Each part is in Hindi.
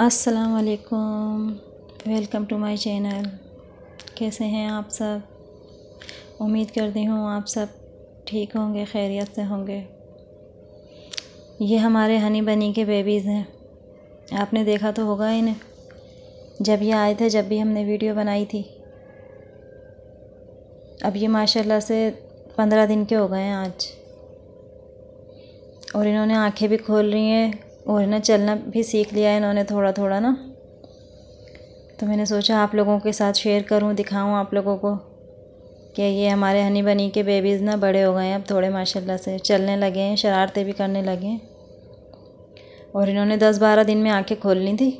अस्सलाम वालेकुम वेलकम टू माय चैनल। कैसे हैं आप सब? उम्मीद करती हूँ आप सब ठीक होंगे, खैरियत से होंगे। ये हमारे हनी बनी के बेबीज़ हैं। आपने देखा तो होगा इन्हें। जब ये आए थे, जब भी हमने वीडियो बनाई थी। अब ये माशाल्लाह से पंद्रह दिन के हो गए हैं आज। और इन्होंने आँखें भी खोल रही हैं। और ना चलना भी सीख लिया है, इन्होंने थोड़ा थोड़ा ना। तो मैंने सोचा आप लोगों के साथ शेयर करूँ, दिखाऊँ आप लोगों को कि ये हमारे हनी बनी के बेबीज़ ना बड़े हो गए हैं। अब थोड़े माशाल्लाह से चलने लगे हैं, शरारतें भी करने लगे हैं। और इन्होंने दस बारह दिन में आँखें खोल ली थी।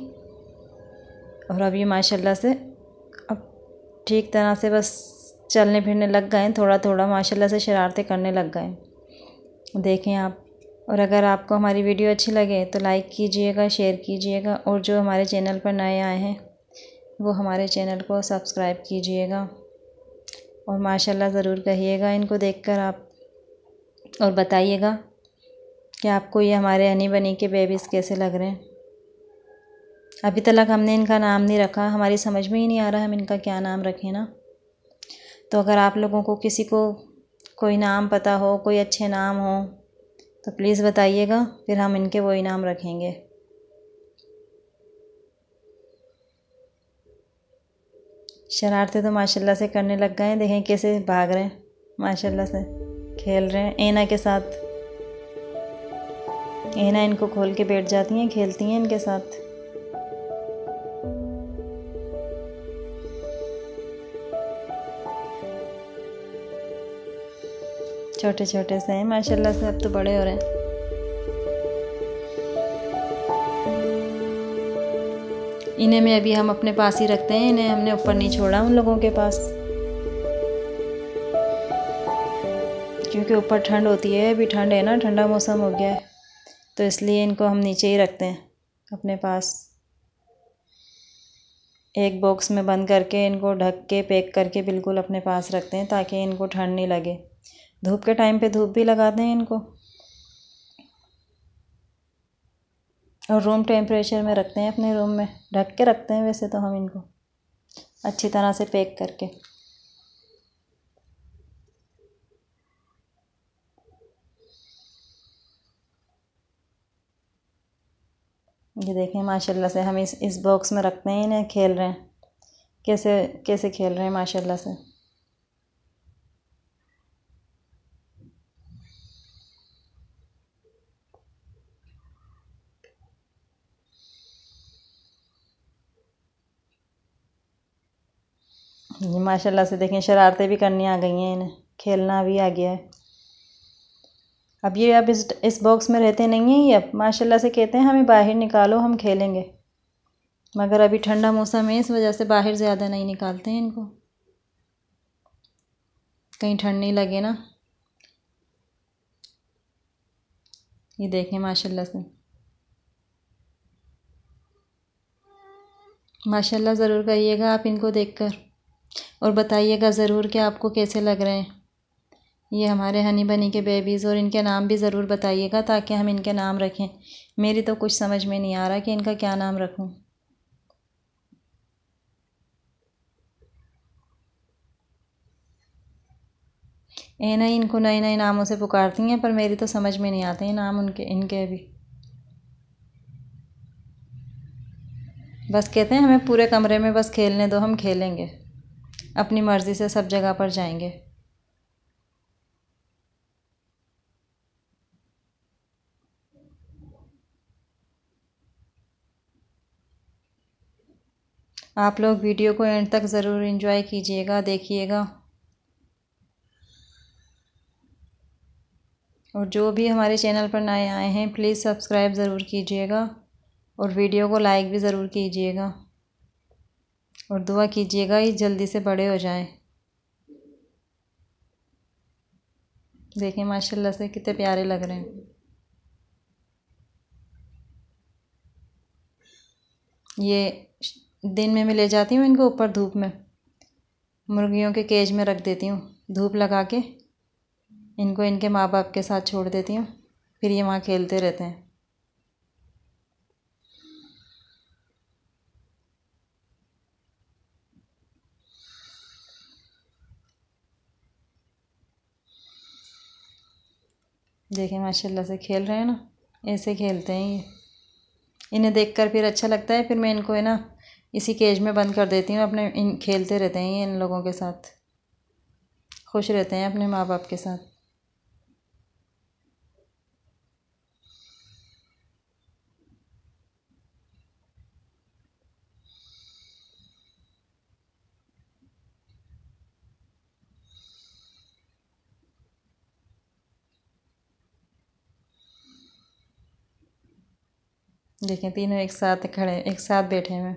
और अब ये माशाल्लाह से अब ठीक तरह से बस चलने फिरने लग गए थोड़ा थोड़ा माशाल्लाह से शरारतें करने लग गए देखें आप और अगर आपको हमारी वीडियो अच्छी लगे तो लाइक कीजिएगा, शेयर कीजिएगा और जो हमारे चैनल पर नए आए हैं, वो हमारे चैनल को सब्सक्राइब कीजिएगा। और माशाल्लाह ज़रूर कहिएगा इनको देखकर आप और बताइएगा कि आपको ये हमारे हनी बनी के बेबीज़ कैसे लग रहे हैं। अभी तक हमने इनका नाम नहीं रखा, हमारी समझ में ही नहीं आ रहा हम इनका क्या नाम रखें ना। तो अगर आप लोगों को किसी को कोई नाम पता हो, कोई अच्छे नाम हो तो प्लीज़ बताइएगा, फिर हम इनके वो इनाम रखेंगे। शरारतें तो माशाल्लाह से करने लग गए हैं, देखें कैसे भाग रहे हैं। माशाल्लाह से खेल रहे हैं। एना के साथ, एना इनको खोल के बैठ जाती हैं, खेलती हैं इनके साथ। छोटे छोटे से हैं, माशाल्लाह से अब तो बड़े हो रहे हैं। इन्हें में अभी हम अपने पास ही रखते हैं, इन्हें हमने ऊपर नहीं छोड़ा उन लोगों के पास। क्योंकि ऊपर ठंड होती है, अभी ठंड है ना, ठंडा मौसम हो गया है तो इसलिए इनको हम नीचे ही रखते हैं, अपने पास। एक बॉक्स में बंद करके इनको ढक के, पैक करके बिल्कुल अपने पास रखते हैं, ताकि इनको ठंड नहीं लगे। धूप के टाइम पे धूप भी लगाते हैं इनको। और रूम टेम्परेचर में रखते हैं अपने रूम में। ढक के रखते हैं वैसे तो हम इनको। अच्छी तरह से पैक करके। ये देखें, माशाल्लाह से हम इस इस बॉक्स में रखते हैं, इन्हें खेल रहे हैं। कैसे कैसे खेल रहे हैं, माशाल्लाह से। ये माशाल्लाह से देखें, शरारतें भी करनी आ गई हैं इन्हें। खेलना भी आ गया है। अब ये अब इस इस बॉक्स में रहते नहीं हैं, ये अब माशाल्लाह से कहते हैं, हमें बाहर निकालो, हम खेलेंगे। मगर अभी ठंडा मौसम है, इस वजह से बाहर ज़्यादा नहीं निकालते हैं इनको। कहीं ठंड नहीं लगे ना। ये देखें, माशाल्लाह से। माशाल्लाह ज़रूर कहिएगा आप इनको देखकर। और बताइएगा ज़रूर कि आपको कैसे लग रहे हैं। ये हमारे हनी बनी के बेबीज़ और इनके नाम भी ज़रूर बताइएगा ताकि हम इनके नाम रखें। मेरी तो कुछ समझ में नहीं आ रहा कि इनका क्या नाम रखूँ। ए नहीं, इनको नए नए नामों से पुकारती हैं, पर मेरी तो समझ में नहीं आते हैं नाम उनके, इनके भी बस कहते हैं, हमें पूरे कमरे में बस खेलने दो, हम खेलेंगे। अपनी मर्ज़ी से सब जगह पर जाएँगे। आप लोग वीडियो को एंड तक ज़रूर एंजॉय कीजिएगा, देखिएगा। और जो भी हमारे चैनल पर नए आए हैं, प्लीज़ सब्सक्राइब ज़रूर कीजिएगा और वीडियो को लाइक भी ज़रूर कीजिएगा। और दुआ कीजिएगा, ये जल्दी से बड़े हो जाएँ। देखें माशाल्लाह से कितने प्यारे लग रहे हैं। ये दिन में मैं ले जाती हूँ इनको ऊपर धूप में। मुर्गियों के केज में रख देती हूँ। धूप लगा के इनको इनके माँ बाप के साथ छोड़ देती हूँ। फिर ये वहाँ खेलते रहते हैं। देखिए माशाल्लाह से खेल रहे हैं ना, ऐसे खेलते हैं ये। इन्हें देखकर फिर अच्छा लगता है, फिर मैं इनको है ना, इसी केज में बंद कर देती हूँ, अपने इन खेलते रहते हैं इन लोगों के साथ। खुश रहते हैं अपने माँ बाप के साथ। देखें तीनों एक साथ खड़े एक साथ बैठे हुए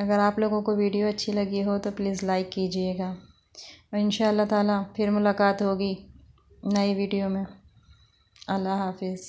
अगर आप लोगों को वीडियो अच्छी लगी हो तो प्लीज़ लाइक कीजिएगा। और इन ताला फिर मुलाकात होगी नई वीडियो में। अल्लाह हाफिज़।